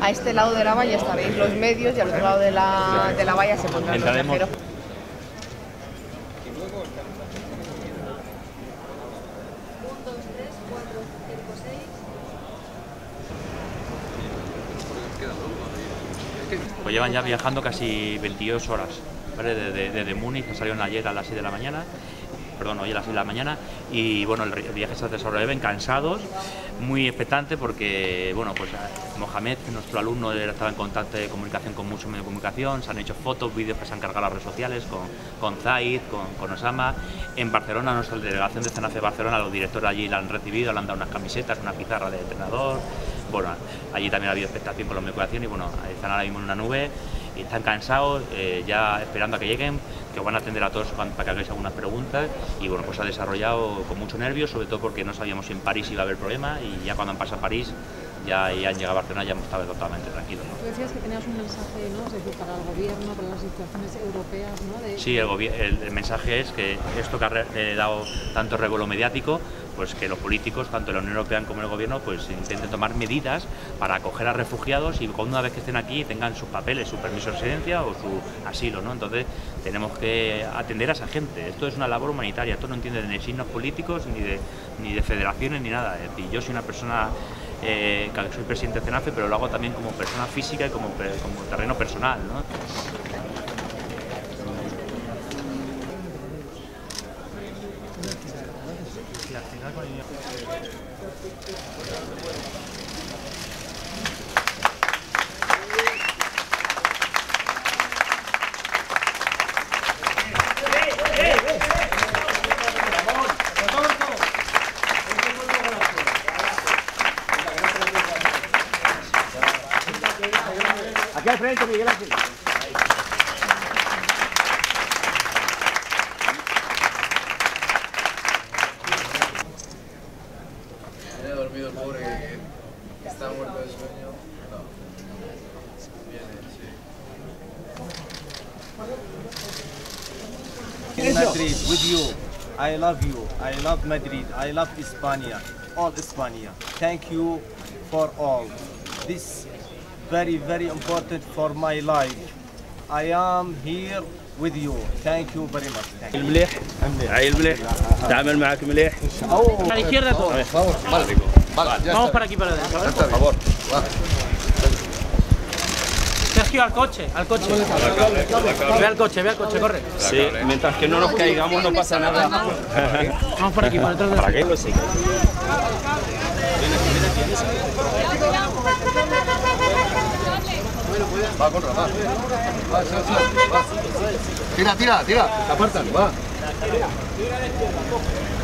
A este lado de la valla estaréis los medios y al otro lado de la, de la valla se pondrán los viajeros. Pues llevan ya viajando casi 22 horas, ¿vale? Desde, desde Múnich, que salieron ayer a las 6 de la mañana, perdón, hoy a las 6 de la mañana, y bueno, el, viaje se desarrollaban cansados, muy expectante porque, bueno, pues eh, Mohamed, nuestro alumno, estaba en contacto de comunicación con muchos medios de comunicación, se han hecho fotos, vídeos que se han cargado a las redes sociales con, con Zaid, con, Osama. En Barcelona, nuestra delegación de CENAFE Barcelona, los directores allí la han recibido, le han dado unas camisetas, una pizarra de entrenador. Bueno, allí también ha habido expectación con los comunicación y bueno, están ahora mismo en una nube y están cansados, eh, ya esperando a que lleguen, que os van a atender a todos para que hagáis algunas preguntas y bueno, pues ha desarrollado con mucho nervio, sobre todo porque no sabíamos si en París iba a haber problema y ya cuando han pasado a París ya, ya han llegado a Barcelona ya hemos estado totalmente tranquilos. ¿no? Tú decías que tenías un mensaje, ¿no? Es decir, para el gobierno, para las instituciones europeas, ¿no? De, Sí, el, el- el mensaje es que esto que ha re- dado tanto revuelo mediático, pues que los políticos, tanto la Unión Europea como el gobierno, pues intenten tomar medidas para acoger a refugiados y una vez que estén aquí tengan sus papeles, su permiso de residencia o su asilo, ¿no? Entonces tenemos que atender a esa gente. Esto es una labor humanitaria, esto no entiende de signos políticos ni de, ni de federaciones ni nada. Es decir, yo soy una persona eh, soy presidente de CENAFE, pero lo hago también como persona física y como, como terreno personal, ¿no? Al frente, Miguel Ángel. Dormido pobre que, que está muerto de sueño. No. Viene, sí. in Madrid with you. I love you. I love Madrid. I love España. All España. Thank you for all. This very very important for my life. I am here with you. Thank you very much. Thank you. المليح عيل مليح تعامل معك مليح A la izquierda todo. Vale, vale, ya Vamos está para aquí para adentro. ¿vale? Por favor. Va. Sergio, al coche, al coche. Ve al coche, ve al coche, corre. Sí, mientras que no nos caigamos no pasa nada. Vamos por aquí, por detrás de ¿Para qué lo sigue? Va, contra, va. Va, se va, va. Tira, tira, tira. Se apartan, va. Tira, tira de izquierda.